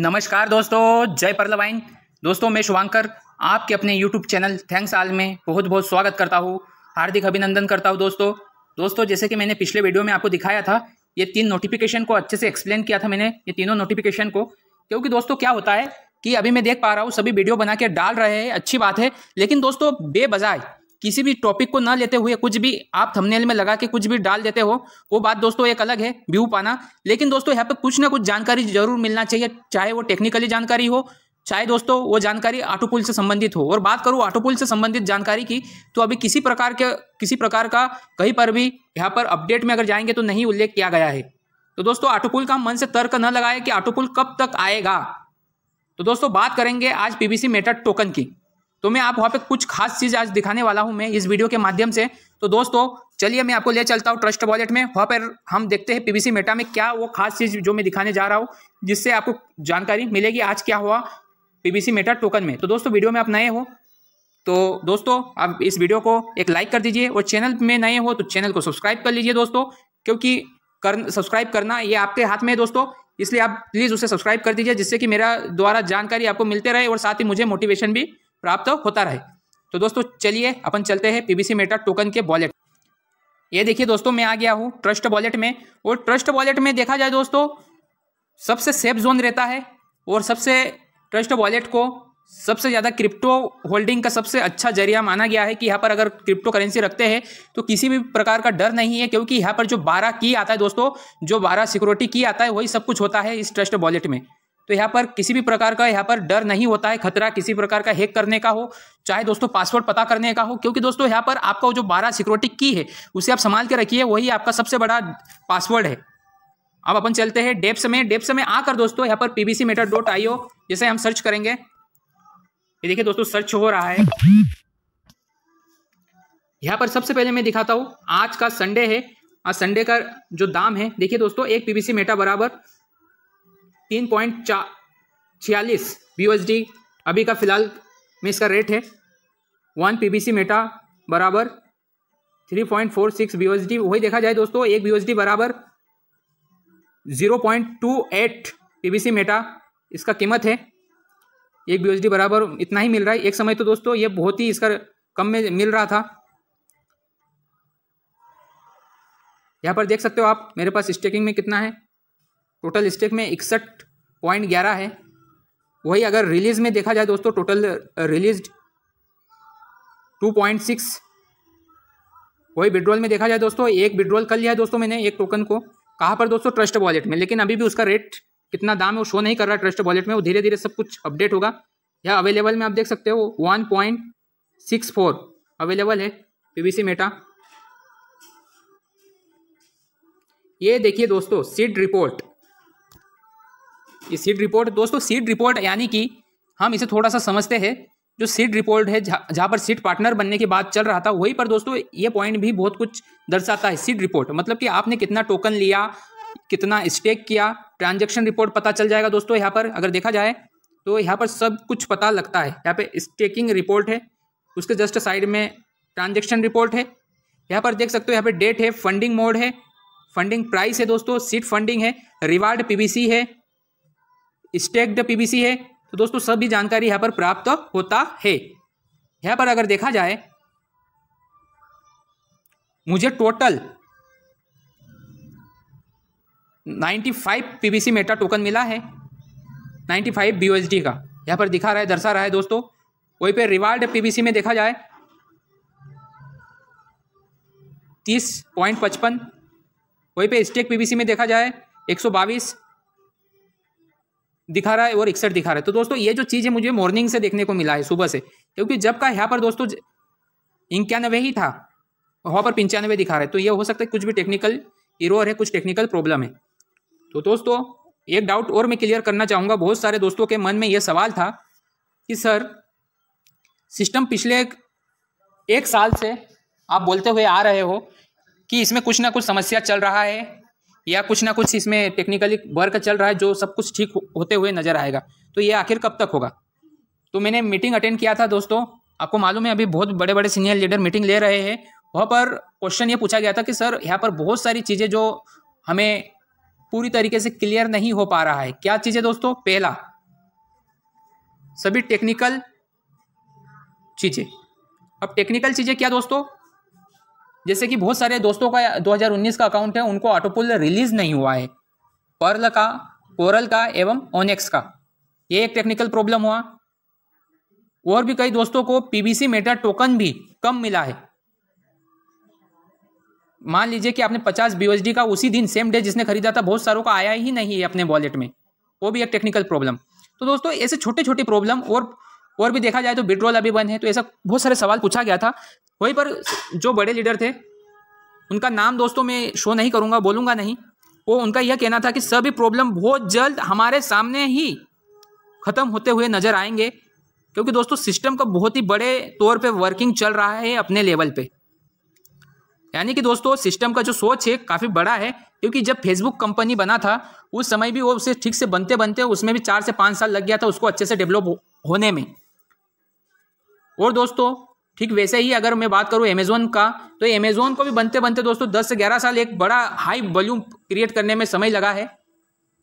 नमस्कार दोस्तों, जय परलवाइन दोस्तों, मैं शुभांकर, आपके अपने यूट्यूब चैनल थैंक्स आल में बहुत बहुत स्वागत करता हूँ। हार्दिक अभिनंदन करता हूँ दोस्तों। दोस्तों, जैसे कि मैंने पिछले वीडियो में आपको दिखाया था, ये तीन नोटिफिकेशन को अच्छे से एक्सप्लेन किया था मैंने, ये तीनों नोटिफिकेशन को। क्योंकि दोस्तों, क्या होता है कि अभी मैं देख पा रहा हूँ, सभी वीडियो बना के डाल रहे हैं, अच्छी बात है। लेकिन दोस्तों, बेबजाय किसी भी टॉपिक को ना लेते हुए कुछ भी आप थंबनेल में लगा के कुछ भी डाल देते हो, वो बात दोस्तों एक अलग है व्यू पाना। लेकिन दोस्तों यहाँ पे कुछ ना कुछ जानकारी ज़रूर मिलना चाहिए, चाहे वो टेक्निकली जानकारी हो, चाहे दोस्तों वो जानकारी ऑटोपुल से संबंधित हो। और बात करूँ ऑटोपुल से संबंधित जानकारी की तो अभी किसी प्रकार के, किसी प्रकार का कहीं पर भी यहाँ पर अपडेट में अगर जाएँगे तो नहीं उल्लेख किया गया है। तो दोस्तों ऑटोपुल का मन से तर्क न लगाए कि ऑटोपुल कब तक आएगा। तो दोस्तों बात करेंगे आज पीबीसी मेटर टोकन की। तो मैं आप वहाँ पे कुछ खास चीज़ आज दिखाने वाला हूँ मैं इस वीडियो के माध्यम से। तो दोस्तों, चलिए मैं आपको ले चलता हूँ ट्रस्ट वॉलेट में। वहाँ पर हम देखते हैं पीबीसी मेटा में क्या वो खास चीज़ जो मैं दिखाने जा रहा हूँ, जिससे आपको जानकारी मिलेगी आज क्या हुआ पीबीसी मेटा टोकन में। तो दोस्तों, वीडियो में आप नए हो तो दोस्तों, आप इस वीडियो को एक लाइक कर दीजिए और चैनल में नए हो तो चैनल को सब्सक्राइब कर लीजिए दोस्तों, क्योंकि कर सब्सक्राइब करना ये आपके हाथ में है दोस्तों, इसलिए आप प्लीज़ उसे सब्सक्राइब कर दीजिए, जिससे कि मेरा द्वारा जानकारी आपको मिलते रहे और साथ ही मुझे मोटिवेशन भी प्राप्त होता रहे। तो दोस्तों, चलिए, अपन चलते हैं पीबीसी मेटा टोकन के वॉलेट ये देखिए दोस्तों, मैं आ गया हूँ ट्रस्ट वॉलेट में। और ट्रस्ट वॉलेट में देखा जाए दोस्तों, सबसे सेफ़ जोन रहता है। और सबसे ट्रस्ट वॉलेट को सबसे ज़्यादा क्रिप्टो होल्डिंग का सबसे अच्छा ज़रिया माना गया है कि यहाँ पर अगर क्रिप्टो करेंसी रखते हैं तो किसी भी प्रकार का डर नहीं है, क्योंकि यहाँ पर जो बारह की आता है दोस्तों, जो बारह सिक्योरिटी की आता है, वही सब कुछ होता है इस ट्रस्ट वॉलेट में। तो यहाँ पर किसी भी प्रकार का यहाँ पर डर नहीं होता है, खतरा किसी प्रकार का हैक करने का हो, चाहे दोस्तों पासवर्ड पता करने का हो, क्योंकि दोस्तों यहाँ पर आपका जो बारह सिक्योरिटी की है, उसे आप संभाल के रखिए, वही आपका सबसे बड़ा पासवर्ड है। अब अपन चलते हैं डेप्स में डेप्स में आकर दोस्तों यहाँ पर PBC Meta dot I O जैसे हम सर्च करेंगे। ये देखिए दोस्तों सर्च हो रहा है। यहाँ पर सबसे पहले मैं दिखाता हूँ, आज का संडे है, आज संडे का जो दाम है, देखिए दोस्तों एक पीबीसी मेटा बराबर तीन पॉइंट चा, छियालीस बी अभी का फ़िलहाल में इसका रेट है वन पीबीसी मेटा बराबर three point four six B वही देखा जाए दोस्तों, एक बी बराबर zero point two eight PBC Meta इसका कीमत है। एक BHD बराबर इतना ही मिल रहा है। एक समय तो दोस्तों, ये बहुत ही इसका कम में मिल रहा था। यहाँ पर देख सकते हो आप, मेरे पास स्टेकिंग में कितना है? टोटल स्टेक में इकसठ पॉइंट ग्यारह है। वही अगर रिलीज़ में देखा जाए दोस्तों, total release two point six. वही विड्रॉल में देखा जाए दोस्तों, एक विड्रॉल कर लिया है दोस्तों मैंने, एक टोकन को। कहाँ पर दोस्तों? ट्रस्ट वॉलेट में। लेकिन अभी भी उसका रेट कितना दाम है वो शो नहीं कर रहा ट्रस्ट वॉलेट में। वो धीरे धीरे सब कुछ अपडेट होगा। या अवेलेबल में आप देख सकते हो one point six four available है पीवीसी मेटा ये देखिए दोस्तों सीड रिपोर्ट ये सीड रिपोर्ट दोस्तों सीड रिपोर्ट यानी कि हम इसे थोड़ा सा समझते हैं। जो सीड रिपोर्ट है, जहाँ पर सीड पार्टनर बनने के बाद चल रहा था, वहीं पर दोस्तों, ये पॉइंट भी बहुत कुछ दर्शाता है सीड रिपोर्ट मतलब कि आपने कितना टोकन लिया, कितना स्टेक किया ट्रांजेक्शन रिपोर्ट पता चल जाएगा दोस्तों यहाँ पर, अगर देखा जाए तो यहाँ पर सब कुछ पता लगता है। यहाँ पे स्टेकिंग रिपोर्ट है, उसके जस्ट साइड में ट्रांजेक्शन रिपोर्ट है। यहाँ पर देख सकते हो, यहाँ पर डेट है फंडिंग मोड है फंडिंग प्राइस है दोस्तों सीट फंडिंग है रिवार्ड पीबीसी है स्टेक्ड पीबीसी है। तो दोस्तों, सभी जानकारी यहाँ पर प्राप्त होता है। यहाँ पर अगर देखा जाए, मुझे टोटल 95 पीबीसी मेटा टोकन मिला है। 95 बीओएसडी का। यहाँ पर दिखा रहा है, दर्शा रहा है दोस्तों। वहीं पे रिवार्ड पीबीसी में देखा जाए, तीस पॉइंट पचपन। वहीं पे स्टेक पीबीसी में देखा जाए, एक सौ बाईस दिखा रहा है और इकसठ दिखा रहा है। तो दोस्तों ये जो चीज़ है मुझे मॉर्निंग से देखने को मिला है सुबह से क्योंकि जब का यहाँ पर दोस्तों इक्यानवे ही था वहाँ पर पंचानवे दिखा रहा है तो ये हो सकता है कुछ भी टेक्निकल इरोर है कुछ टेक्निकल प्रॉब्लम है। तो दोस्तों एक डाउट और मैं क्लियर करना चाहूँगा बहुत सारे दोस्तों के मन में ये सवाल था कि सर सिस्टम पिछले एक, एक साल से आप बोलते हुए आ रहे हो कि इसमें कुछ ना कुछ समस्या चल रहा है या कुछ ना कुछ इसमें टेक्निकली वर्क चल रहा है जो सब कुछ ठीक होते हुए नज़र आएगा। तो ये आखिर कब तक होगा? तो मैंने मीटिंग अटेंड किया था दोस्तों। आपको मालूम है, अभी बहुत बड़े बड़े सीनियर लीडर मीटिंग ले रहे हैं। वहाँ पर क्वेश्चन ये पूछा गया था कि, सर, यहाँ पर बहुत सारी चीज़ें जो हमें पूरी तरीके से क्लियर नहीं हो पा रहा है। क्या चीज़ें दोस्तों? पहला, सभी टेक्निकल चीज़ें। अब टेक्निकल चीज़ें क्या दोस्तों? जैसे कि बहुत सारे दोस्तों का 2019 का अकाउंट है, उनको ऑटोपुल रिलीज़ नहीं हुआ है। पर्ल का कोरल का एवं ओनेक्स का। ये एक टेक्निकल प्रॉब्लम हुआ। और भी कई दोस्तों को पीबीसी मेटा टोकन भी कम मिला है। मान लीजिए कि आपने 50 बीओएसडी का उसी दिन सेम डे जिसने खरीदा था, बहुत सारों का आया ही नहीं है अपने वॉलेट में। वो भी एक टेक्निकल प्रॉब्लम तो दोस्तों, ऐसे छोटे छोटे प्रॉब्लम और और भी देखा जाए तो विड्रॉल अभी बंद है। तो ऐसा बहुत सारे सवाल पूछा गया था वहीं पर जो बड़े लीडर थे, उनका नाम दोस्तों मैं शो नहीं करूँगा, बोलूँगा नहीं। वो उनका यह कहना था कि सभी प्रॉब्लम बहुत जल्द हमारे सामने ही ख़त्म होते हुए नज़र आएँगे, क्योंकि दोस्तों सिस्टम का बहुत ही बड़े तौर पे वर्किंग चल रहा है अपने लेवल पे। यानी कि दोस्तों सिस्टम का जो सोच है काफ़ी बड़ा है, क्योंकि जब फेसबुक कंपनी बना था, उस समय भी वो उसे ठीक से बनते बनते उसमें भी चार से पाँच साल लग गया था उसको अच्छे से डेवलप होने में। और दोस्तों ठीक, वैसे ही अगर मैं बात करूँ अमेजोन का तो अमेजोन को भी बनते बनते दोस्तों दस से ग्यारह साल एक बड़ा हाई वॉल्यूम क्रिएट करने में समय लगा है।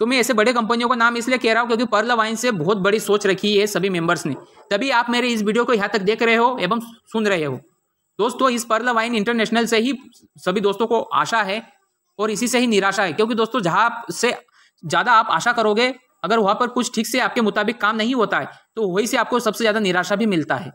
तो मैं ऐसे बड़े कंपनियों का नाम इसलिए कह रहा हूँ क्योंकि पर्ल वाइन से बहुत बड़ी सोच रखी है सभी मेंबर्स ने। तभी आप मेरे इस वीडियो को यहाँ तक देख रहे हो एवं सुन रहे हो। दोस्तों, इस पर्ल वाइन इंटरनेशनल से ही सभी दोस्तों को आशा है और इसी से ही निराशा है। क्योंकि दोस्तों, जहाँ से ज़्यादा आप आशा करोगे, अगर वहाँ पर कुछ ठीक से आपके मुताबिक काम नहीं होता है तो वही से आपको सबसे ज़्यादा निराशा भी मिलता है।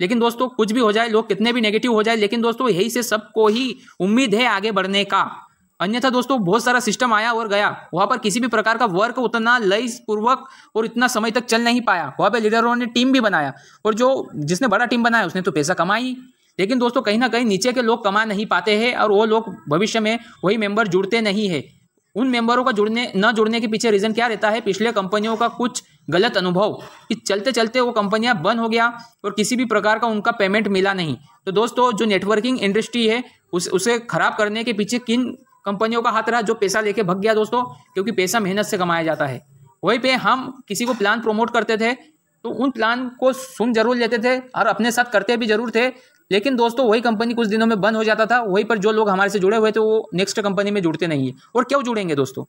लेकिन दोस्तों, कुछ भी हो जाए, लोग कितने भी नेगेटिव हो जाए, लेकिन दोस्तों, यही से सबको ही उम्मीद है आगे बढ़ने का। अन्यथा दोस्तों, बहुत सारा सिस्टम आया और गया। वहाँ पर किसी भी प्रकार का वर्क उतना लय पूर्वक और इतना समय तक चल नहीं पाया। वहाँ पर लीडरों ने टीम भी बनाया और जो जिसने बड़ा टीम बनाया, उसने तो पैसा कमाई। लेकिन दोस्तों, कहीं ना कहीं नीचे के लोग कमा नहीं पाते हैं और वो लोग भविष्य में वही मेंबर जुड़ते नहीं है। उन मेंबरों का जुड़ने, न जुड़ने के पीछे रीज़न क्या रहता है? पिछले कंपनियों का कुछ गलत अनुभव। कि चलते चलते वो कंपनियाँ बंद हो गया और किसी भी प्रकार का उनका पेमेंट मिला नहीं। तो दोस्तों, जो नेटवर्किंग इंडस्ट्री है, उस, उसे खराब करने के पीछे किन कंपनियों का हाथ रहा? जो पैसा लेके भग गया दोस्तों, क्योंकि पैसा मेहनत से कमाया जाता है। वहीं पे हम किसी को प्लान प्रमोट करते थे तो उन प्लान को सुन ज़रूर लेते थे और अपने साथ करते भी ज़रूर थे। लेकिन दोस्तों, वही कंपनी कुछ दिनों में बंद हो जाता था। वहीं पर जो लोग हमारे से जुड़े हुए थे, वो नेक्स्ट कंपनी में जुड़ते नहीं है। और क्यों जुड़ेंगे दोस्तों?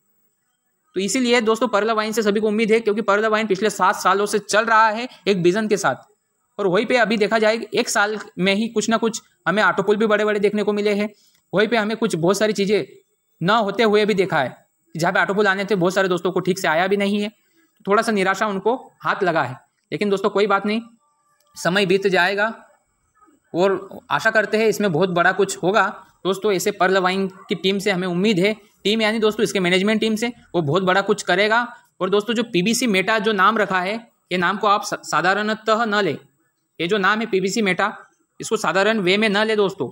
तो इसीलिए दोस्तों, परला वाइन से सभी को उम्मीद है, क्योंकि परला वाइन पिछले सात सालों से चल रहा है एक विजन के साथ। और वहीं पे अभी देखा जाए, एक साल में ही कुछ ना कुछ हमें ऑटोपुल भी बड़े बड़े देखने को मिले हैं। वहीं पे हमें कुछ बहुत सारी चीज़ें न होते हुए भी देखा है। जहाँ पे ऑटोपुल आने थे, बहुत सारे दोस्तों को ठीक से आया भी नहीं है। थोड़ा सा निराशा उनको हाथ लगा है। लेकिन दोस्तों, कोई बात नहीं। समय बीत जाएगा और आशा करते हैं इसमें बहुत बड़ा कुछ होगा। दोस्तों ऐसे पर्ल वाइन की टीम से हमें उम्मीद है। टीम यानी दोस्तों, इसके मैनेजमेंट टीम से वो बहुत बड़ा कुछ करेगा। और दोस्तों, जो पीबीसी मेटा जो नाम रखा है, ये नाम को आप साधारणतः न ले। ये जो नाम है पीबीसी मेटा इसको साधारण वे में न ले दोस्तों,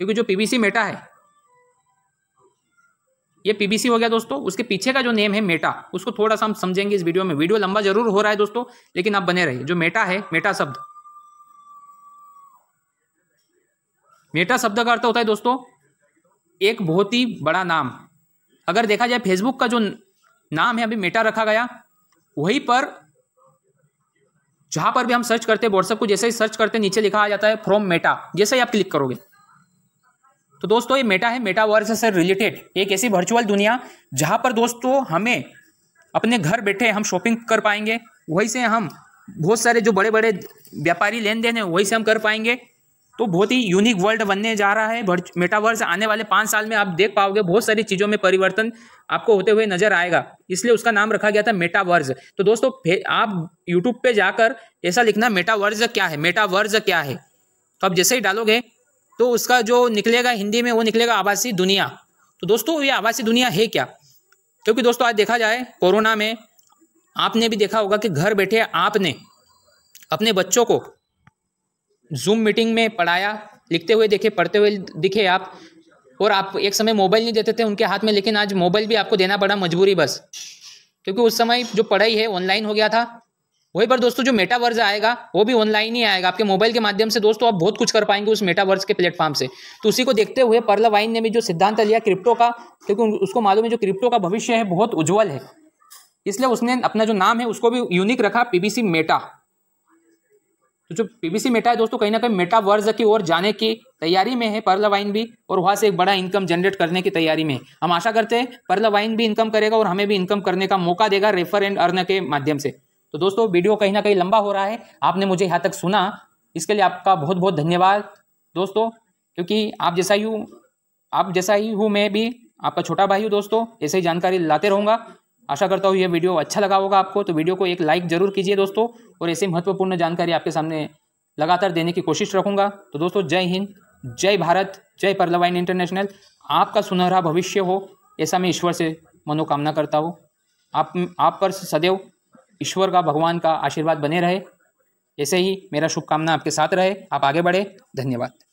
क्योंकि जो पीबीसी मेटा है ये पीबीसी हो गया दोस्तों। उसके पीछे का जो नेम है मेटा उसको थोड़ा सा हम समझेंगे इस वीडियो में। वीडियो लंबा ज़रूर हो रहा है दोस्तों, लेकिन आप बने रहिए। जो मेटा है मेटा शब्द। मेटा शब्द का अर्थ होता है दोस्तों, एक बहुत ही बड़ा नाम। अगर देखा जाए फेसबुक का जो नाम है, अभी मेटा रखा गया, वहीं पर, जहाँ पर भी हम सर्च करते हैं व्हाट्सएप को जैसे ही सर्च करते हैं, नीचे लिखा आ जाता है फ्रॉम मेटा जैसे ही आप क्लिक करोगे। तो दोस्तों, ये मेटा है मेटावर्स से रिलेटेड एक ऐसी वर्चुअल दुनिया जहाँ पर दोस्तों हमें अपने घर बैठे हम शॉपिंग कर पाएँगे, वहीं से हम बहुत सारे जो बड़े बड़े व्यापारी लेन देन है, वहीं से हम कर पाएँगे। तो बहुत ही यूनिक वर्ल्ड बनने जा रहा है मेटावर्स आने वाले पाँच साल में आप देख पाओगे, बहुत सारी चीज़ों में परिवर्तन आपको होते हुए नज़र आएगा। इसलिए उसका नाम रखा गया था मेटावर्स तो दोस्तों आप यूट्यूब पे जाकर ऐसा लिखना मेटावर्स क्या है? मेटावर्स क्या है? तो आप जैसे ही डालोगे तो उसका जो निकलेगा हिंदी में, वो निकलेगा आवासीय दुनिया। तो दोस्तों, ये आवासीय दुनिया है क्या? क्योंकि दोस्तों, आज देखा जाए, कोरोना में आपने भी देखा होगा कि घर बैठे आपने अपने बच्चों को जूम मीटिंग में पढ़ाया, लिखते हुए देखे, पढ़ते हुए दिखे आप, और आप एक समय मोबाइल नहीं देते थे उनके हाथ में, लेकिन आज मोबाइल भी आपको देना पड़ा मजबूरी बस। क्योंकि उस समय जो पढ़ाई है ऑनलाइन हो गया था वही पर दोस्तों जो मेटावर्स आएगा, वो भी ऑनलाइन ही आएगा। आपके मोबाइल के माध्यम से दोस्तों आप बहुत कुछ कर पाएँगे उस मेटावर्स के प्लेटफॉर्म से। तो उसी को देखते हुए परला वाइन ने भी जो सिद्धांत लिया क्रिप्टो का, क्योंकि उसको मालूम है जो क्रिप्टो का भविष्य है, बहुत उज्जवल है। इसलिए उसने अपना जो नाम है, उसको भी यूनिक रखा पीबीसी मेटा तो जो पीबीसी मेटा है दोस्तों, कहीं ना कहीं मेटावर्स की ओर जाने की तैयारी में है परला वाइन भी, और वहाँ से एक बड़ा इनकम जनरेट करने की तैयारी में हम आशा करते हैं परला वाइन भी इनकम करेगा और हमें भी इनकम करने का मौका देगा रेफर एंड अर्न के माध्यम से। तो दोस्तों, वीडियो कहीं ना कहीं लंबा हो रहा है। आपने मुझे यहाँ तक सुना। इसके लिए आपका बहुत बहुत धन्यवाद। दोस्तों, क्योंकि आप जैसा ही हूँ, आप जैसा ही हूँ मैं भी आपका छोटा भाई हूँ दोस्तों, ऐसे ही जानकारी लाते रहूँगा। आशा करता हूँ ये वीडियो अच्छा लगा होगा आपको। तो वीडियो को एक लाइक ज़रूर कीजिए दोस्तों, और ऐसे महत्वपूर्ण जानकारी आपके सामने लगातार देने की कोशिश रखूँगा। तो दोस्तों, जय हिंद, जय भारत, जय परलवाइन इंटरनेशनल। आपका सुनहरा भविष्य हो, ऐसा मैं ईश्वर से मनोकामना करता हूँ। आप आप पर सदैव ईश्वर का, भगवान का आशीर्वाद बने रहे। ऐसे ही मेरा शुभकामना आपके साथ रहे। आप आगे बढ़े। धन्यवाद।